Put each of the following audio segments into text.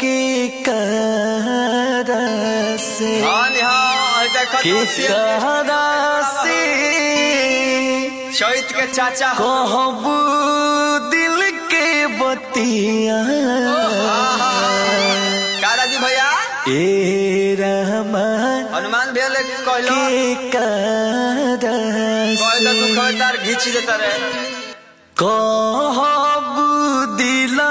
के कदा से किसदा से शहीद के चाचा कहब दिल के बतिया दादाजी भैया ए रहमान हनुमान भैया ले कहलो के कदा से कहदा दुखदार घिची देता रे कहब दिला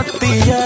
मोतिया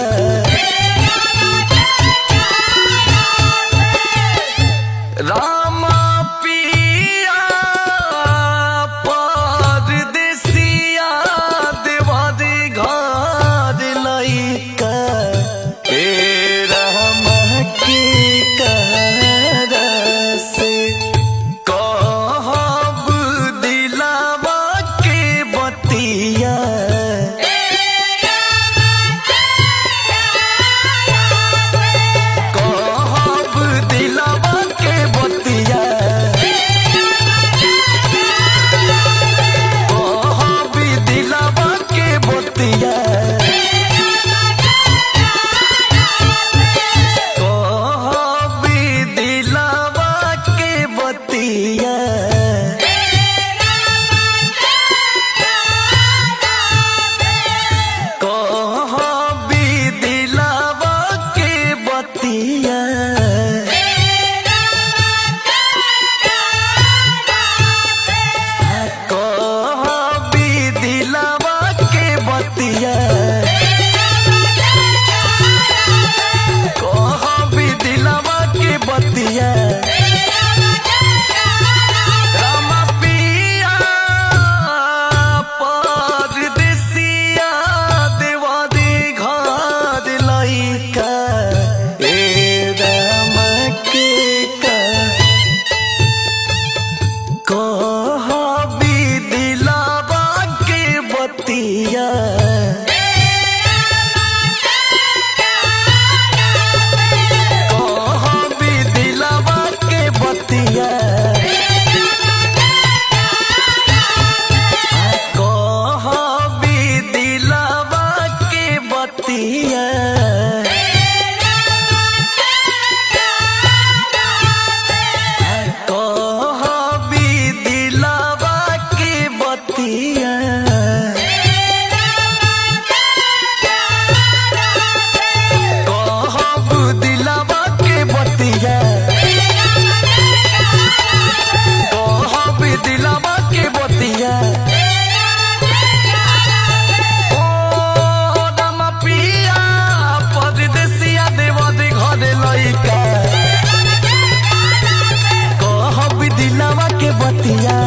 बतिया।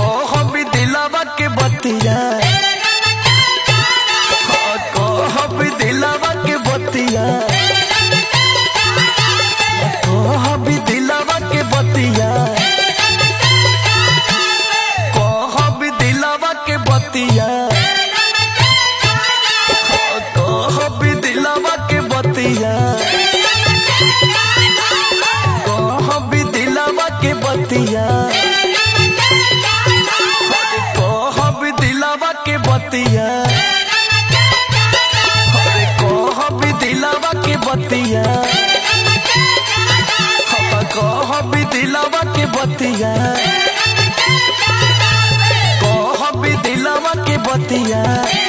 ओ हो भी दिलावा के बतिया। के बतिया। बतिया। कहब दिलावा के बतिया। बतिया। दिलावा के बतिया।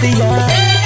सकती है